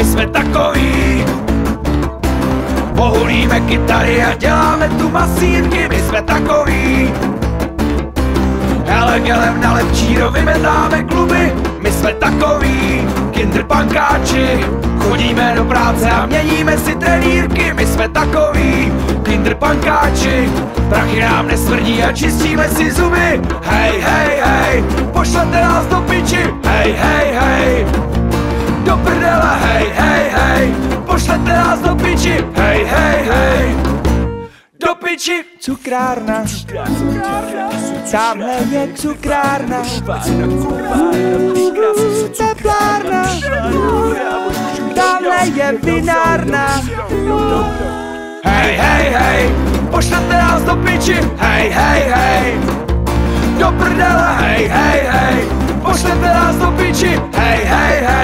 my jsme takový. Pohulíme kytary a děláme tu masírky, my jsme takový. Hele, gelem na lepčíro vymetáme kluby, my jsme takový. Kinderpankáči, chodíme do práce a měníme si trenýrky, my jsme takový. Kinderpankáči, prachy nám nesmrdí a čistíme si zuby. Hej, hej, hej, pošlete nás do piči, hej, hej, hej. Hej, hej, hej. Do piči, Cukrárna, tamhle je cukrárna, teplárna, tamhle je vinárna. hej, hej, hej, pošlete nás do piči, hej, hej, hej. Do prdele, hej, hej, hej, pošlete nás do piči, hej, hej, hej.